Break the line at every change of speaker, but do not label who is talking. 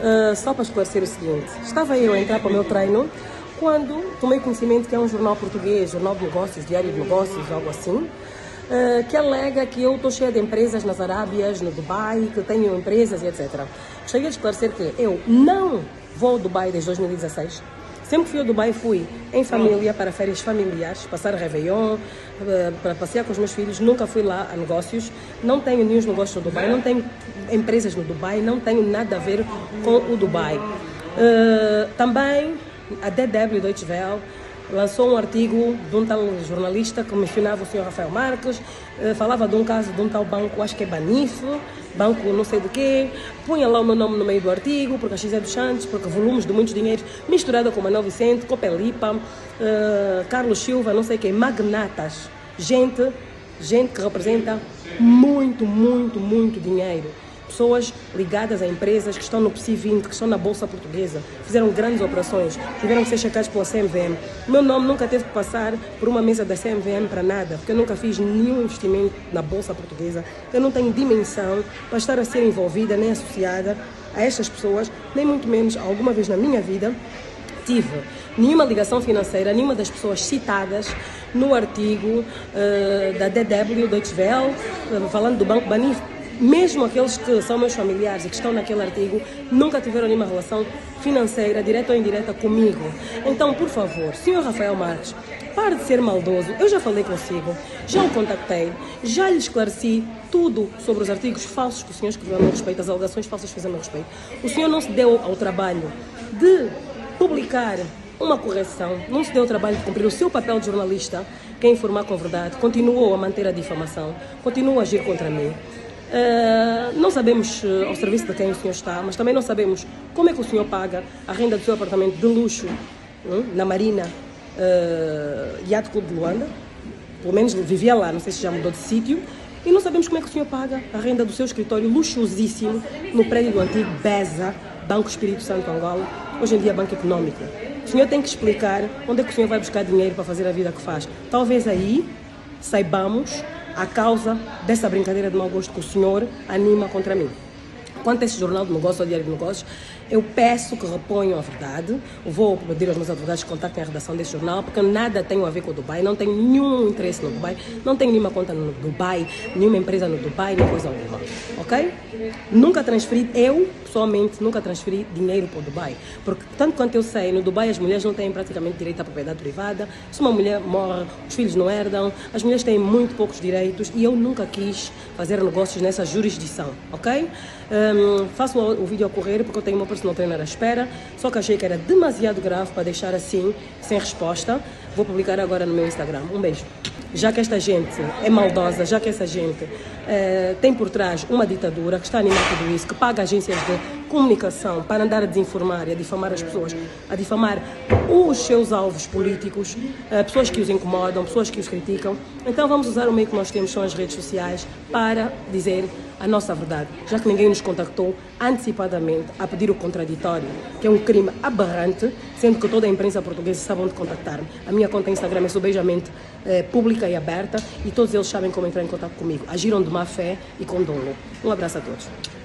Uh, só para esclarecer o seguinte: estava eu a entrar para o meu treino quando tomei conhecimento que é um jornal português, Jornal de Negócios, Diário de Negócios, algo assim, uh, que alega que eu estou cheia de empresas nas Arábias, no Dubai, que tenho empresas e etc. Gostaria de esclarecer que eu não vou ao Dubai desde 2016. Sempre que fui ao Dubai, fui em família, para férias familiares, passar Réveillon, eh, para passear com os meus filhos. Nunca fui lá a negócios. Não tenho nenhum negócios no Dubai, não tenho empresas no Dubai, não tenho nada a ver com o Dubai. Uh, também a DW Deutsche Welle lançou um artigo de um tal jornalista que mencionava o senhor Rafael Marques, eh, falava de um caso de um tal banco, acho que é Banif, banco não sei do quê, punha lá o meu nome no meio do artigo, porque a X é dos Santos, porque volumes de muitos dinheiros, misturada com Manuel Vicente, Copelipa, uh, Carlos Silva, não sei quem, magnatas, gente, gente que representa muito, muito, muito dinheiro pessoas ligadas a empresas que estão no PSI 20, que estão na Bolsa Portuguesa, fizeram grandes operações, tiveram que ser checados pela CMVM. Meu nome nunca teve que passar por uma mesa da CMVM para nada, porque eu nunca fiz nenhum investimento na Bolsa Portuguesa. Eu não tenho dimensão para estar a ser envolvida nem associada a estas pessoas, nem muito menos alguma vez na minha vida tive nenhuma ligação financeira, nenhuma das pessoas citadas no artigo uh, da DW Deutsche Welle, uh, falando do Banco Banif mesmo aqueles que são meus familiares e que estão naquele artigo, nunca tiveram nenhuma relação financeira, direta ou indireta, comigo. Então, por favor, senhor Rafael Marques, pare de ser maldoso. Eu já falei consigo, já o contactei, já lhe esclareci tudo sobre os artigos falsos que o senhor escreveu a meu respeito, as alegações falsas que fez a meu respeito. O senhor não se deu ao trabalho de publicar uma correção, não se deu o trabalho de cumprir o seu papel de jornalista, que é informar com verdade, continuou a manter a difamação, continuou a agir contra mim. Uh, não sabemos uh, ao serviço de quem o senhor está, mas também não sabemos como é que o senhor paga a renda do seu apartamento de luxo uh, na Marina uh, Yacht Club de Luanda. Pelo menos vivia lá, não sei se já mudou de sítio. E não sabemos como é que o senhor paga a renda do seu escritório luxuosíssimo no prédio do antigo BESA, Banco Espírito Santo Angola, hoje em dia Banco Econômico. O senhor tem que explicar onde é que o senhor vai buscar dinheiro para fazer a vida que faz. Talvez aí saibamos a causa dessa brincadeira de mau gosto que o senhor anima contra mim. Quanto a esse jornal de negócio, ou diário de negócios, eu peço que reponham a verdade. Vou pedir aos meus advogados que contactem a redação desse jornal, porque nada tenho a ver com o Dubai, não tenho nenhum interesse no Dubai, não tenho nenhuma conta no Dubai, nenhuma empresa no Dubai, nem coisa alguma. Ok? Nunca transferi, eu pessoalmente nunca transferi dinheiro para o Dubai. Porque, tanto quanto eu sei, no Dubai as mulheres não têm praticamente direito à propriedade privada. Se uma mulher morre, os filhos não herdam, as mulheres têm muito poucos direitos e eu nunca quis fazer negócios nessa jurisdição. Ok? Um, faço o, vídeo correr porque eu tenho uma personal trainer à espera, só que achei que era demasiado grave para deixar assim, sem resposta. Vou publicar agora no meu Instagram. Um beijo. Já que esta gente é maldosa, já que essa gente uh, tem por trás uma ditadura que está a animar tudo isso, que paga agências de comunicação para andar a desinformar e a difamar as pessoas, a difamar os seus alvos políticos, uh, pessoas que os incomodam, pessoas que os criticam. Então vamos usar o meio que nós temos, são as redes sociais, para dizer a nossa verdade, já que ninguém nos contactou antecipadamente a pedir o contraditório, que é um crime aberrante, sendo que toda a imprensa portuguesa sabe onde contactar-me. A minha conta Instagram é subejamente é, pública e aberta e todos eles sabem como entrar em contato comigo. Agiram de má fé e com dolo. Um abraço a todos.